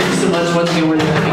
Thank you so much once again.